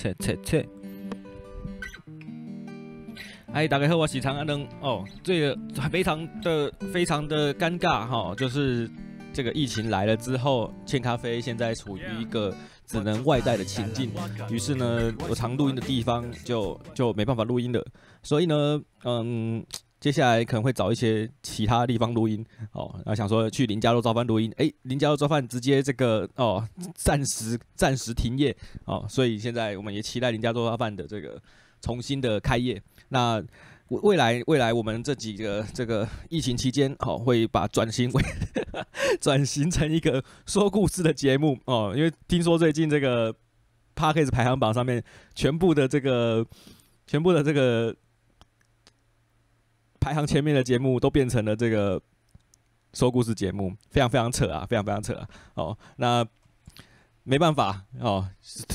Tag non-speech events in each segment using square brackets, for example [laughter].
切切切。哎，大家好，我喜常安灯哦。这个非常的非常的尴尬哈，就是这个疫情来了之后，欠咖啡现在处于一个只能外带的情境。于是呢，我常录音的地方就就没办法录音了。所以呢，嗯，接下来可能会找一些其他地方录音哦。然后想说去林家肉造饭录音，哎，林家肉造饭直接这个哦，暂时暂时停业哦。所以现在我们也期待林家肉造饭的这个重新的开业。那未来未来我们这几个这个疫情期间，哦，会把转型为 [laughs] 转型成一个说故事的节目哦，因为听说最近这个 p a r k a s 排行榜上面全部的这个全部的这个排行前面的节目都变成了这个说故事节目，非常非常扯啊，非常非常扯哦，那。没办法哦，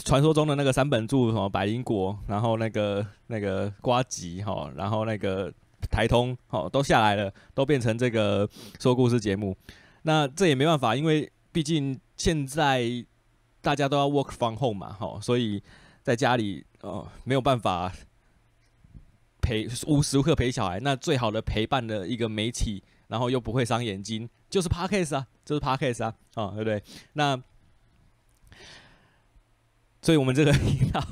传说中的那个三本柱什么百灵果，然后那个那个瓜吉哈，然后那个台通哦，都下来了，都变成这个说故事节目。那这也没办法，因为毕竟现在大家都要 work from home 嘛，哈，所以在家里哦没有办法陪无时无刻陪小孩。那最好的陪伴的一个媒体，然后又不会伤眼睛，就是 podcast 啊，就是 podcast 啊，啊，对不对？那所以，我们这个频道，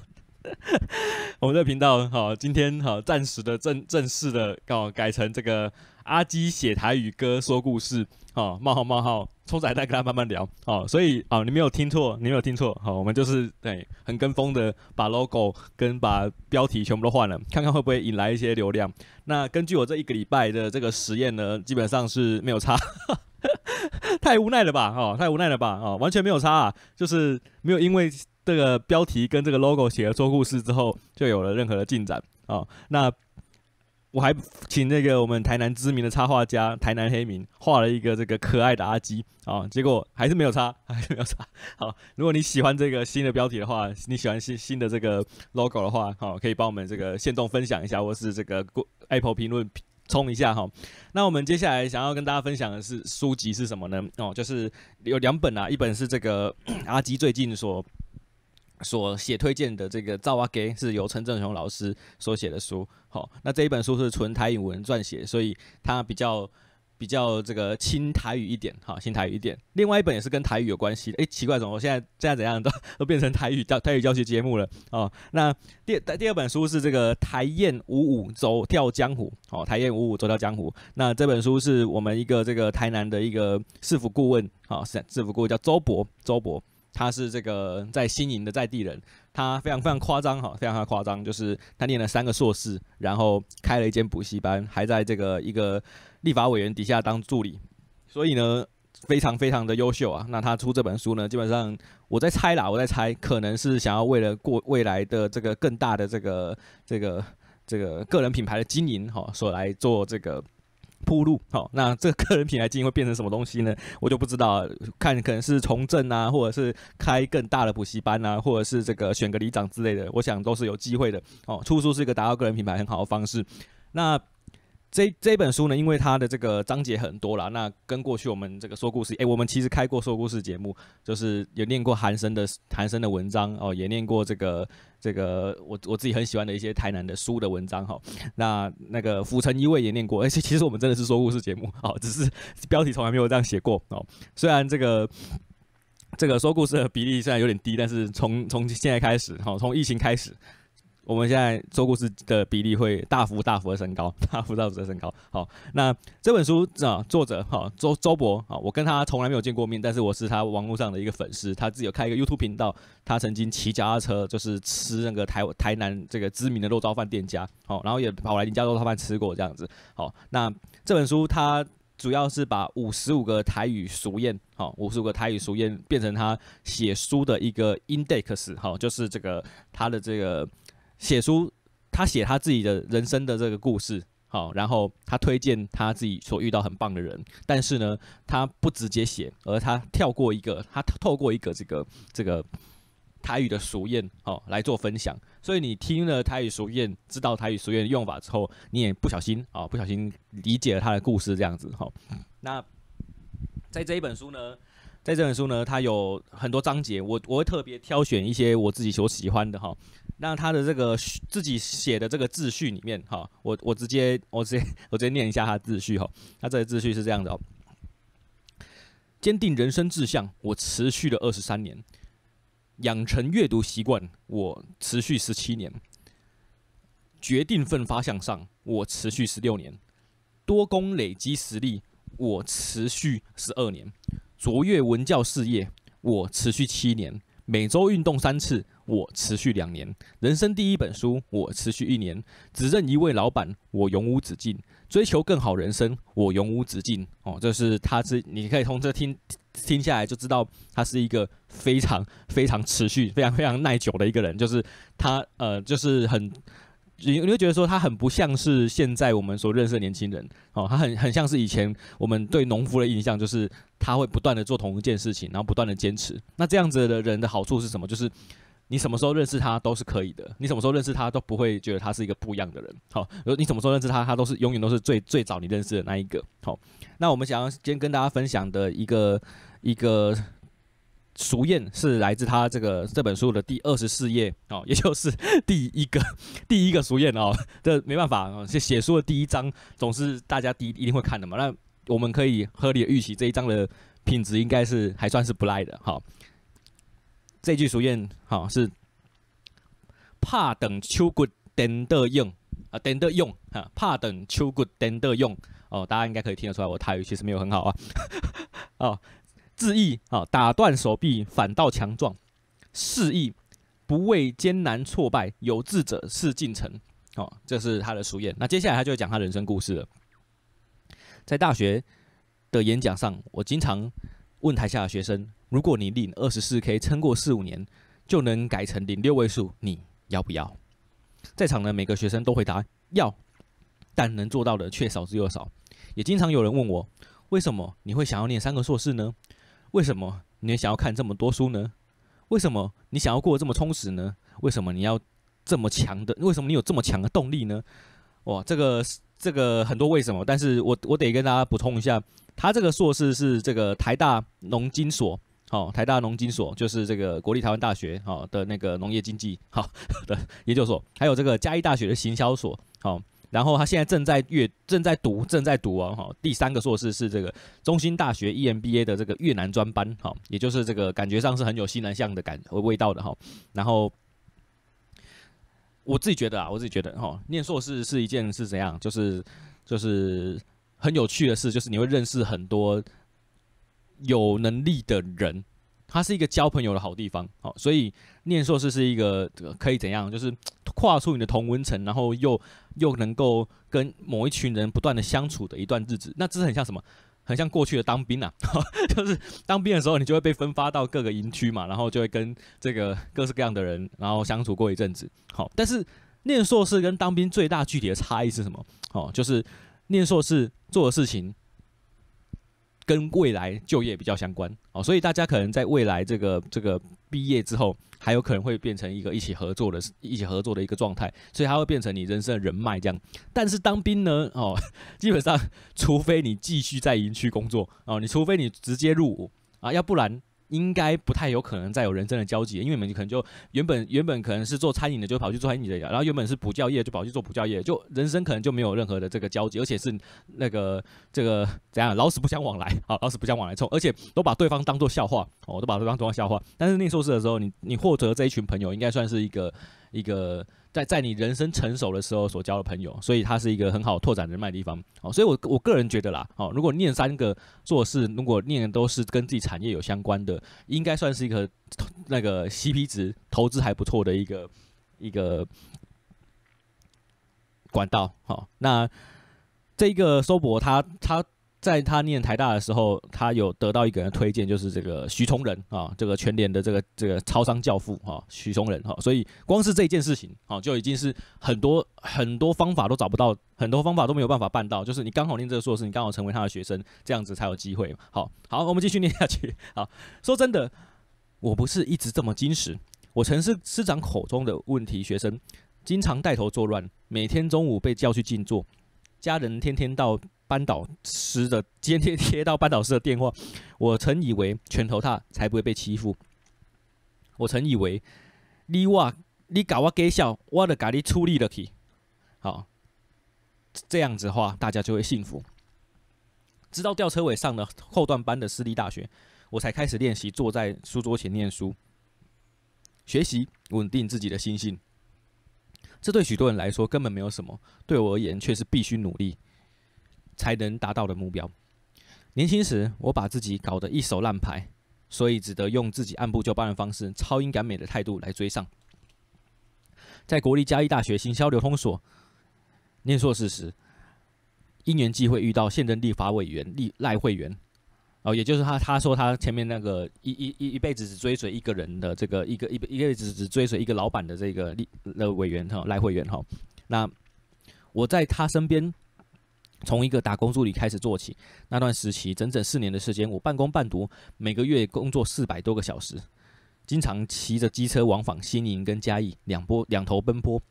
[laughs] 我们这个频道，好，今天好，暂时的正正式的，哦，改成这个阿基写台语歌说故事，好，冒号冒号，冲仔再跟他慢慢聊，哦，所以，哦，你没有听错，你没有听错，好，我们就是对很跟风的，把 logo 跟把标题全部都换了，看看会不会引来一些流量。那根据我这一个礼拜的这个实验呢，基本上是没有差，[laughs] 太无奈了吧，哦，太无奈了吧，哦，完全没有差啊，就是没有因为。这个标题跟这个 logo 写了说故事之后，就有了任何的进展啊。那我还请那个我们台南知名的插画家台南黑明画了一个这个可爱的阿基啊，结果还是没有差，[laughs] 还是没有差。好，如果你喜欢这个新的标题的话，你喜欢新新的这个 logo 的话，好，可以帮我们这个线动分享一下，或是这个 Apple 评论冲一下哈。那我们接下来想要跟大家分享的是书籍是什么呢？哦，就是有两本啊，一本是这个 [coughs] 阿基最近所所写推荐的这个《造阿给》是由陈正雄老师所写的书，好，那这一本书是纯台语文撰写，所以它比较比较这个轻台语一点，好，轻台语一点。另外一本也是跟台语有关系的，诶，奇怪，怎么我现在现在怎样都 [laughs] 都变成台语教台语教学节目了哦。那第第二本书是这个《台燕五五走跳江湖》，哦，《台燕五五走跳江湖》。那这本书是我们一个这个台南的一个市府顾问，好，市市府顾问叫周博，周博。他是这个在新营的在地人，他非常非常夸张哈，非常非常夸张，就是他念了三个硕士，然后开了一间补习班，还在这个一个立法委员底下当助理，所以呢，非常非常的优秀啊。那他出这本书呢，基本上我在猜啦，我在猜，可能是想要为了过未来的这个更大的这个这个这个个人品牌的经营哈，所来做这个。铺路 [laughs] 好，那这个个人品牌经营会变成什么东西呢？[laughs] 我就不知道，看可能是从政啊，或者是开更大的补习班啊，或者是这个选个里长之类的，我想都是有机会的哦。出书是一个达到个人品牌很好的方式。那这这本书呢，因为它的这个章节很多啦，那跟过去我们这个说故事，诶，我们其实开过说故事节目，就是有念过韩生的韩生的文章哦，也念过这个这个我我自己很喜欢的一些台南的书的文章哈。那那个浮城一位也念过，而且其实我们真的是说故事节目哦，只是标题从来没有这样写过哦。虽然这个这个说故事的比例虽然有点低，但是从从现在开始，好，从疫情开始。我们现在说故事的比例会大幅大幅的升高，[laughs] 大幅大幅的升高。好，那这本书啊，作者哈周周博啊，我跟他从来没有见过面，但是我是他网络上的一个粉丝。他自己有开一个 YouTube 频道，他曾经骑脚踏车就是吃那个台台南这个知名的肉燥饭店家，好，然后也跑来林家肉燥饭吃过这样子。好，那这本书他主要是把五十五个台语俗谚，好，五十五个台语俗谚变成他写书的一个 index，好，就是这个他的这个。写书，他写他自己的人生的这个故事，好，然后他推荐他自己所遇到很棒的人，但是呢，他不直接写，而他跳过一个，他透过一个这个这个台语的俗谚，好来做分享。所以你听了台语俗谚，知道台语俗谚的用法之后，你也不小心啊，不小心理解了他的故事，这样子哈。那在这一本书呢？在这本书呢，它有很多章节，我我会特别挑选一些我自己所喜欢的哈。那他的这个自己写的这个秩序里面，哈，我我直接我直接我直接念一下他的秩序哈。他这个秩序是这样的哦：坚定人生志向，我持续了二十三年；养成阅读习惯，我持续十七年；决定奋发向上，我持续十六年；多功累积实力，我持续十二年；卓越文教事业，我持续七年；每周运动三次。我持续两年，人生第一本书，我持续一年，只认一位老板，我永无止境，追求更好人生，我永无止境。哦，这是他是，你可以从这听听下来就知道，他是一个非常非常持续、非常非常耐久的一个人。就是他呃，就是很。你你会觉得说他很不像是现在我们所认识的年轻人哦，他很很像是以前我们对农夫的印象，就是他会不断的做同一件事情，然后不断的坚持。那这样子的人的好处是什么？就是你什么时候认识他都是可以的，你什么时候认识他都不会觉得他是一个不一样的人。好，你什么时候认识他，他都是永远都是最最早你认识的那一个。好，那我们想要今天跟大家分享的一个一个俗谚是来自他这个这本书的第二十四页哦，[laughs] 也就是第一个 [laughs] 第一个俗谚哦。[laughs] 这没办法啊，写写书的第一章总是大家第一一定会看的嘛。那我们可以合理的预期这一章的品质应该是还算是不赖的。好。这句俗谚，好是怕等秋骨等得用啊，等得用哈，怕等秋骨等得用哦，大家应该可以听得出来，我泰语其实没有很好啊。哦，字义啊，打断手臂反倒强壮；示意不畏艰难挫败，有志者事竟成。哦，这是他的俗谚。那接下来他就会讲他人生故事了。在大学的演讲上，我经常问台下的学生。如果你领二十四 K 撑过四五年，就能改成领六位数，你要不要？在场的每个学生都回答要，但能做到的却少之又少。也经常有人问我，为什么你会想要念三个硕士呢？为什么你想要看这么多书呢？为什么你想要过得这么充实呢？为什么你要这么强的？为什么你有这么强的动力呢？哇，这个这个很多为什么？但是我我得跟大家补充一下，他这个硕士是这个台大农经所。好，台大农经所就是这个国立台湾大学好的那个农业经济好 [laughs] 的研究所，还有这个嘉义大学的行销所好，然后他现在正在阅正在读正在读啊哈，第三个硕士是这个中心大学 EMBA 的这个越南专班哈，也就是这个感觉上是很有西南向的感味道的哈，然后我自己觉得啊，我自己觉得哈，念硕士是一件是怎样，就是就是很有趣的事，就是你会认识很多。有能力的人，它是一个交朋友的好地方。好，所以念硕士是一个可以怎样，就是 [tsk] 跨出你的同温层，然后又又能够跟某一群人不断的相处的一段日子。那这是很像什么？很像过去的当兵啊，[laughs] 就是当兵的时候，你就会被分发到各个营区嘛，然后就会跟这个各式各样的人，然后相处过一阵子。好，但是念硕士跟当兵最大具体的差异是什么？哦，就是念硕士做的事情。跟未来就业比较相关哦，所以大家可能在未来这个这个毕业之后，还有可能会变成一个一起合作的、一起合作的一个状态，所以它会变成你人生的人脉这样。但是当兵呢，哦，[laughs] 基本上除非你继续在营区工作哦，你除非你直接入伍啊，要不然。应该不太有可能再有人生的交集，因为你们可能就原本原本可能是做餐饮的，就跑去做餐饮的，然后原本是补教业，就跑去做补教业，就人生可能就没有任何的这个交集，而且是那个这个怎样老死不相往来，好老死不相往来，冲，而且都把对方当做笑话，哦，都把对方当做笑话。但是念硕士的时候，你你获得这一群朋友，应该算是一个一个。在在你人生成熟的时候所交的朋友，所以它是一个很好拓展人脉的地方哦。所以我我个人觉得啦，哦，如果念三个做事，如果念的都是跟自己产业有相关的，应该算是一个那个 CP 值投资还不错的一个一个管道。好，那这一个收博他他。在他念台大的时候，他有得到一个人推荐，就是这个徐崇仁啊，这个全联的这个这个超商教父哈，徐崇仁哈，所以光是这件事情啊，就已经是很多很多方法都找不到，很多方法都没有办法办到，就是你刚好念这个硕士，你刚好成为他的学生，这样子才有机会。好好，我们继续念下去。好，说真的，我不是一直这么矜持，我曾是师长口中的问题学生，经常带头作乱，每天中午被叫去静坐，家人天天到。班导师的今天接到班导师的电话，我曾以为拳头大才不会被欺负。我曾以为，你哇你搞我给笑，我的给你处理了去。好，这样子的话，大家就会幸福。直到吊车尾上了后段班的私立大学，我才开始练习坐在书桌前念书，学习稳定自己的心性。这对许多人来说根本没有什么，对我而言却是必须努力才能达到的目标。年轻时，我把自己搞得一手烂牌，所以只得用自己按部就班的方式、超英赶美的态度来追上。在国立嘉义大学行销流通所念硕士时。因缘际会遇到现任立法委员立赖慧媛，哦，也就是他他说他前面那个一一一一辈子只追随一个人的这个一个一一辈子只追随一个老板的这个立的委员哈赖慧媛哈，那我在他身边从一个打工助理开始做起，那段时期整整四年的时间，我半工半读，每个月工作四百多个小时，经常骑着机车往返新营跟嘉义两波两头奔波，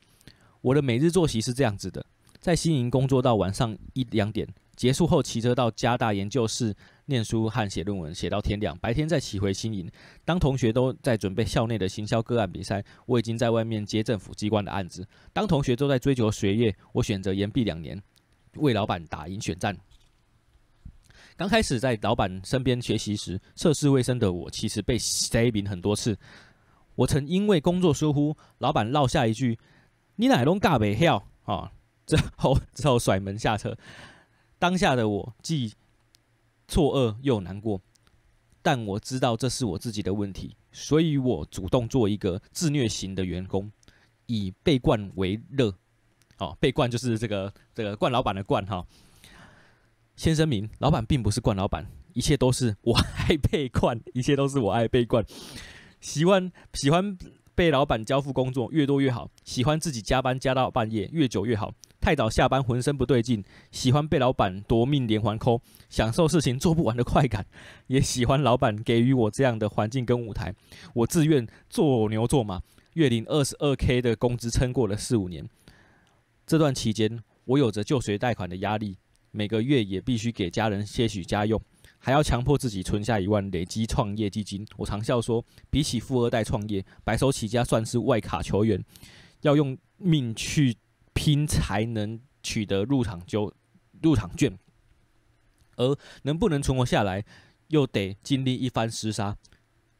我的每日作息是这样子的。在新营工作到晚上一两点，结束后骑车到加大研究室念书和写论文，写到天亮。白天再骑回新营。当同学都在准备校内的行销个案比赛，我已经在外面接政府机关的案子。当同学都在追求学业，我选择延毕两年，为老板打赢选战。刚开始在老板身边学习时，涉世未深的我其实被塞饼很多次。我曾因为工作疏忽，老板落下一句：“你哪拢教袂晓啊？”之后，之后甩门下车。当下的我既错愕又难过，但我知道这是我自己的问题，所以我主动做一个自虐型的员工，以被惯为乐。哦，被惯就是这个这个惯老板的惯哈。先声明，老板并不是惯老板，一切都是我爱被惯，一切都是我爱被惯。喜欢喜欢被老板交付工作越多越好，喜欢自己加班加到半夜越久越好。太早下班，浑身不对劲；喜欢被老板夺命连环扣，享受事情做不完的快感；也喜欢老板给予我这样的环境跟舞台。我自愿做牛做马，月领二十二 K 的工资，撑过了四五年。这段期间，我有着就学贷款的压力，每个月也必须给家人些许家用，还要强迫自己存下一万累积创业基金。我常笑说，比起富二代创业，白手起家算是外卡球员，要用命去。拼才能取得入场就入场券，而能不能存活下来，又得经历一番厮杀。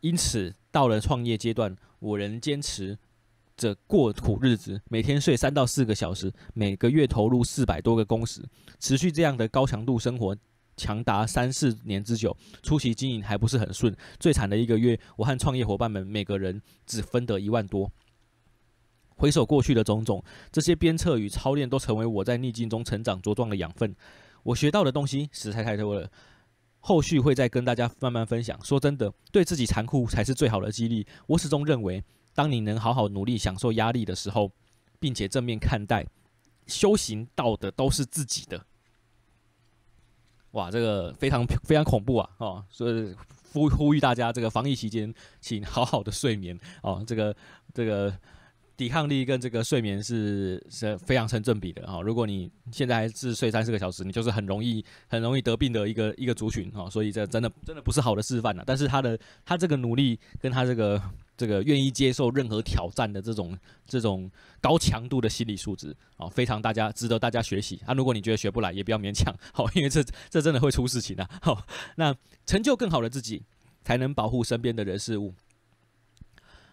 因此，到了创业阶段，我仍坚持着过苦日子，每天睡三到四个小时，每个月投入四百多个工时，持续这样的高强度生活，长达三四年之久。初期经营还不是很顺，最惨的一个月，我和创业伙伴们每个人只分得一万多。回首过去的种种，这些鞭策与操练都成为我在逆境中成长茁壮的养分。我学到的东西实在太多了，后续会再跟大家慢慢分享。说真的，对自己残酷才是最好的激励。我始终认为，当你能好好努力、享受压力的时候，并且正面看待，修行到的都是自己的。哇，这个非常非常恐怖啊！哦，所以呼呼吁大家，这个防疫期间，请好好的睡眠哦。这个这个。抵抗力跟这个睡眠是是非常成正比的啊！如果你现在还是睡三四个小时，你就是很容易很容易得病的一个一个族群啊！所以这真的真的不是好的示范呐。但是他的他这个努力跟他这个这个愿意接受任何挑战的这种这种高强度的心理素质啊，非常大家值得大家学习啊！如果你觉得学不来，也不要勉强，[laughs] 好，因为这这真的会出事情的。[laughs] 好，那成就更好的自己，才能保护身边的人事物。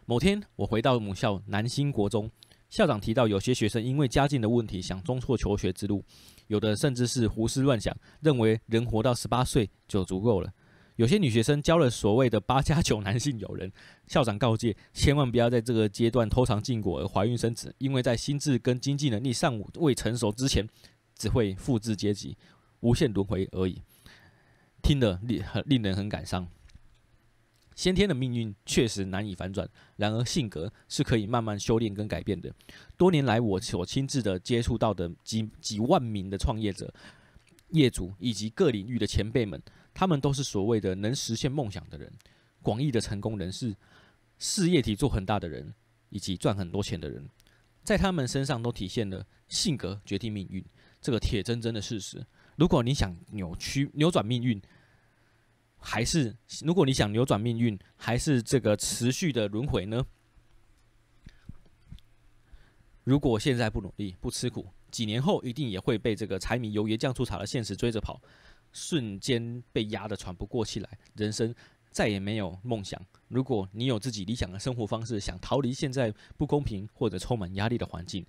某天，我回到母校南兴国中，校长提到，有些学生因为家境的问题想中辍求学之路，有的甚至是胡思乱想，认为人活到十八岁就足够了。有些女学生交了所谓的八加九男性友人，校长告诫，千万不要在这个阶段偷尝禁果而怀孕生子，因为在心智跟经济能力尚未成熟之前，只会复制阶级，无限轮回而已。听得令很令人很感伤。先天的命运确实难以反转，然而性格是可以慢慢修炼跟改变的。多年来，我所亲自的接触到的几几万名的创业者、业主以及各领域的前辈们，他们都是所谓的能实现梦想的人，广义的成功人士，事业体做很大的人，以及赚很多钱的人，在他们身上都体现了性格决定命运这个铁铮铮的事实。如果你想扭曲、扭转命运，还是，如果你想扭转命运，还是这个持续的轮回呢？如果现在不努力、不吃苦，几年后一定也会被这个柴米油盐酱醋茶的现实追着跑，瞬间被压得喘不过气来，人生再也没有梦想。如果你有自己理想的生活方式，想逃离现在不公平或者充满压力的环境，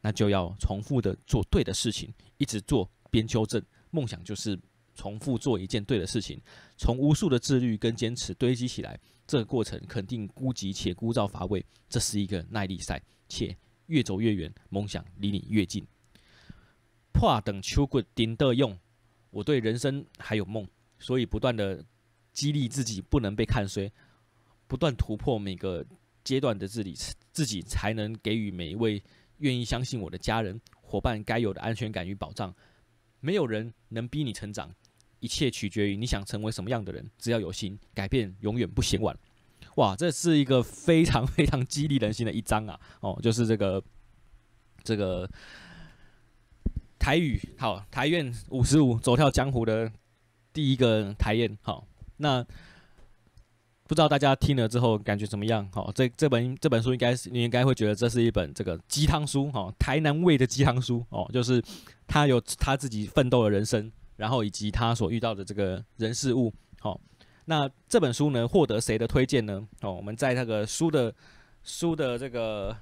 那就要重复的做对的事情，一直做边纠正。梦想就是重复做一件对的事情，从无数的自律跟坚持堆积起来，这个过程肯定孤寂且枯燥乏味。这是一个耐力赛，且越走越远，梦想离你越近。破等秋棍顶的用，我对人生还有梦，所以不断的激励自己，不能被看衰，不断突破每个阶段的自己，自己才能给予每一位愿意相信我的家人伙伴该有的安全感与保障。没有人能逼你成长，一切取决于你想成为什么样的人。只要有心，改变永远不嫌晚。哇，这是一个非常非常激励人心的一章啊！哦，就是这个这个台语好台院五十五走跳江湖的第一个台宴好，那不知道大家听了之后感觉怎么样？好，这这本这本书应该是你应该会觉得这是一本这个鸡汤书哈，台南味的鸡汤书哦，就是他有他自己奋斗的人生，然后以及他所遇到的这个人事物好。那这本书呢，获得谁的推荐呢？哦，我们在那个书的书的这个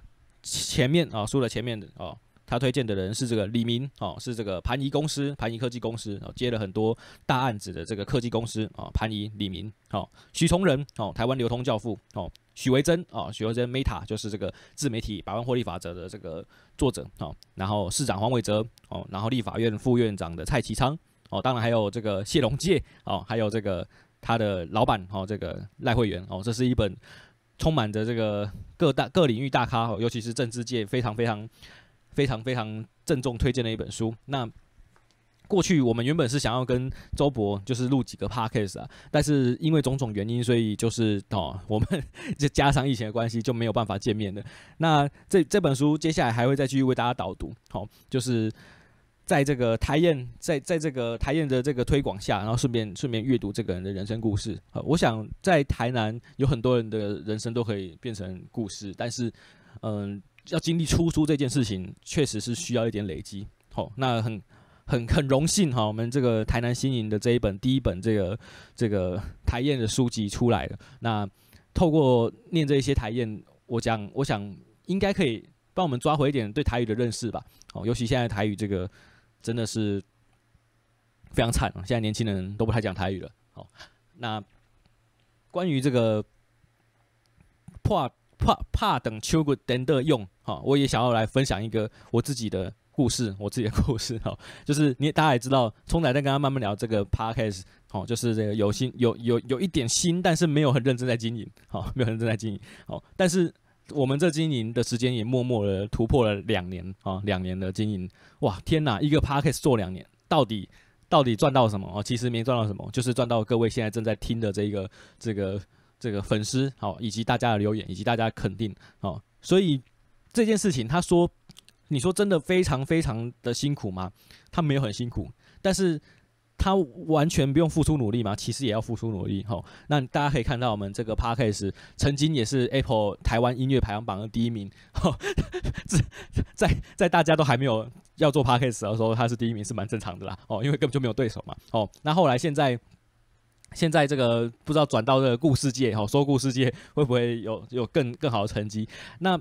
前面啊，书的前面的哦，他推荐的人是这个李明哦，是这个盘仪公司、盘仪科技公司哦，接了很多大案子的这个科技公司啊，盘仪李明哦，许崇仁哦，台湾流通教父哦，许维珍哦，许维珍 Meta 就是这个自媒体百万获利法则的这个作者哦，然后市长黄伟哲哦，然后立法院副院长的蔡其昌哦，当然还有这个谢龙介哦，还有这个。他的老板哦，这个赖慧媛哦，这是一本充满着这个各大各领域大咖哦，尤其是政治界非常非常非常非常郑重推荐的一本书。那过去我们原本是想要跟周博就是录几个 podcast 啊，但是因为种种原因，所以就是哦，我们就加上疫情的关系就没有办法见面了。那这这本书接下来还会再继续为大家导读，好，就是。在这个台燕，在在这个台燕的这个推广下，然后顺便顺便阅读这个人的人生故事。呃，我想在台南有很多人的人生都可以变成故事，但是，嗯，要经历出书这件事情，确实是需要一点累积。好，那很很很荣幸哈，我们这个台南新营的这一本第一本这个这个台燕的书籍出来了。那透过念这一些台燕，我讲我想应该可以帮我们抓回一点对台语的认识吧。哦，尤其现在台语这个。真的是非常惨啊！现在年轻人都不太讲台语了。好，那关于这个怕怕怕等秋果等的用，哈，我也想要来分享一个我自己的故事，我自己的故事哈，就是你大家也知道，冲仔在跟他慢慢聊这个 podcast，好，就是这个有心有有有一点心，但是没有很认真在经营，好，没有很认真在经营，好，但是。我们这经营的时间也默默的突破了两年啊，两年的经营，哇，天哪！一个 p a r k a s 做两年，到底到底赚到什么？哦，其实没赚到什么，就是赚到各位现在正在听的这个这个这个粉丝，好，以及大家的留言，以及大家的肯定，哦，所以这件事情，他说，你说真的非常非常的辛苦吗？他没有很辛苦，但是。他完全不用付出努力吗？其实也要付出努力。吼，那大家可以看到，我们这个 podcast 曾经也是 Apple 台湾音乐排行榜的第一名。[laughs] 在在在大家都还没有要做 podcast 的时候，他是第一名是蛮正常的啦。哦，因为根本就没有对手嘛。哦，那后来现在现在这个不知道转到这个故事界，哈，说故事界会不会有有更更好的成绩？那。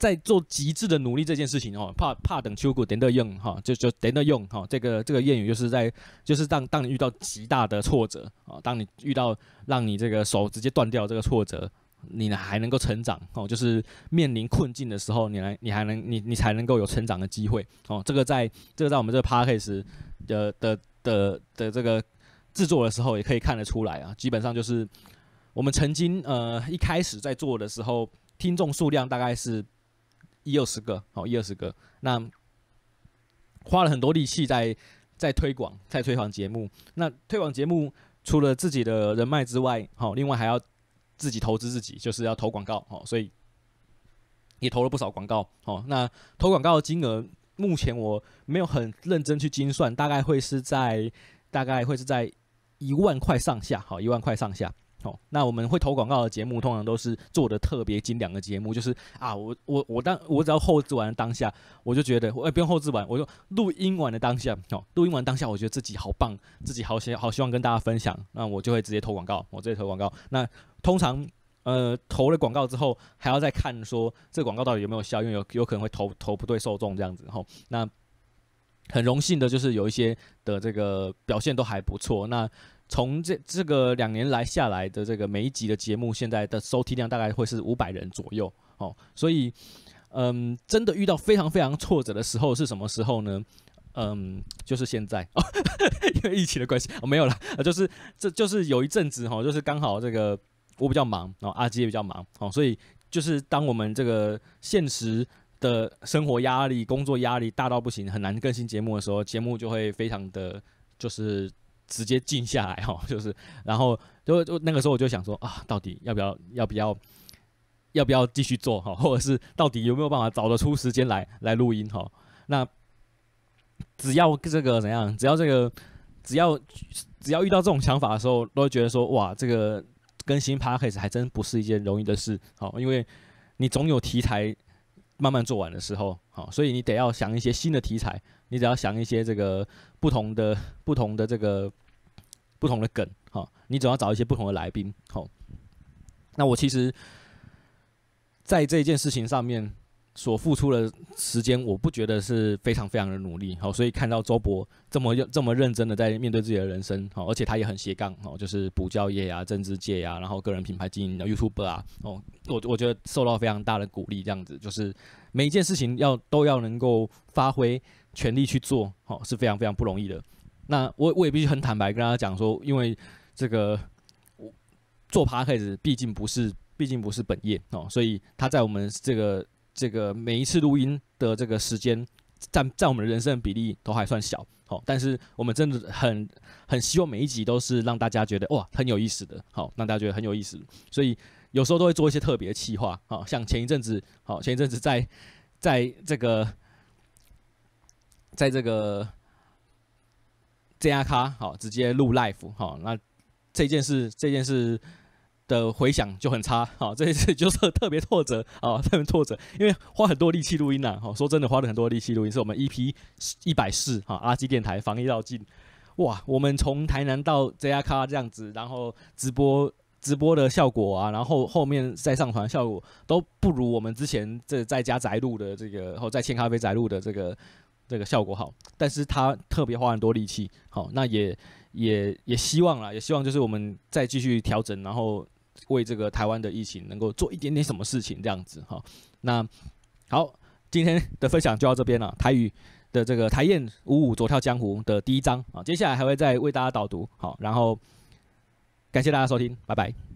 在做极致的努力这件事情哦，怕怕等秋果等得用哈，就就等得用哈。这个这个谚语就是在就是当当你遇到极大的挫折啊，当你遇到让你这个手直接断掉这个挫折，你还能够成长哦，就是面临困境的时候，你来你还能你你才能够有成长的机会哦。这个在这个在我们这个 p a r k a s 的的的的这个制作的时候也可以看得出来啊。基本上就是我们曾经呃一开始在做的时候，听众数量大概是。一二十个，好，一二十个，那花了很多力气在在推广，在推广节目。那推广节目除了自己的人脉之外，好，另外还要自己投资自己，就是要投广告，好，所以也投了不少广告，好。那投广告的金额，目前我没有很认真去精算，大概会是在大概会是在一万块上下，好，一万块上下。哦，那我们会投广告的节目，通常都是做的特别精良的节目，就是啊，我我我当我只要后置完当下，我就觉得，我不用后置完，我就录音完的当下，哦，录音完当下，我觉得自己好棒，自己好希好希望跟大家分享，那我就会直接投广告，我直接投广告。那通常呃投了广告之后，还要再看说这广告到底有没有效，因为有有可能会投投不对受众这样子，吼，那很荣幸的就是有一些的这个表现都还不错，那。从这这个两年来下来的这个每一集的节目，现在的收听量大概会是五百人左右哦，所以嗯，真的遇到非常非常挫折的时候是什么时候呢？嗯，就是现在，[laughs] 因为疫情的关系，哦，没有了，就是这就是有一阵子哈，就是刚好这个我比较忙，然后阿基也比较忙，哦，所以就是当我们这个现实的生活压力、工作压力大到不行，很难更新节目的时候，节目就会非常的就是。直接静下来哈，[laughs] 就是，然后就就那个时候我就想说啊，到底要不要要不要要不要继续做哈，或者是到底有没有办法找得出时间来来录音哈？那只要这个怎样，只要这个只要只要遇到这种想法的时候，都会觉得说哇，这个更新 p a c k a g e 还真不是一件容易的事好，因为你总有题材慢慢做完的时候好，所以你得要想一些新的题材，你只要想一些这个不同的 [laughs] 不同的这个。不同的梗，好，你总要找一些不同的来宾，好。那我其实在这件事情上面所付出的时间，我不觉得是非常非常的努力，好，所以看到周博这么这么认真的在面对自己的人生，好，而且他也很斜杠，哦，就是补教业啊、政治界啊，然后个人品牌经营的 YouTube 啊，哦，我我觉得受到非常大的鼓励，这样子就是每一件事情要都要能够发挥全力去做，好，是非常非常不容易的。那我我也必须很坦白跟大家讲说，因为这个我做 p a c a s 毕竟不是毕竟不是本业哦，所以他在我们这个这个每一次录音的这个时间占占我们的人生的比例都还算小哦，但是我们真的很很希望每一集都是让大家觉得哇很有意思的，好让大家觉得很有意思，所以有时候都会做一些特别的企划，好像前一阵子好前一阵子在在这个在这个。这样卡好，直接录 live 好，那这件事这件事的回响就很差好，这一次就是特别挫折啊，特别挫折，因为花很多力气录音呐，好，说真的花了很多力气录音，是我们 EP 一百四哈，阿基电台防疫绕境，哇，我们从台南到 JR 卡这样子，然后直播直播的效果啊，然后后面再上传效果都不如我们之前这在家宅录的这个，然后在千咖啡宅录的这个。这个效果好，但是他特别花很多力气，好，那也也也希望啦，也希望就是我们再继续调整，然后为这个台湾的疫情能够做一点点什么事情，这样子哈。那好，今天的分享就到这边了，台语的这个台燕五五左跳江湖的第一章啊，接下来还会再为大家导读，好，然后感谢大家收听，拜拜。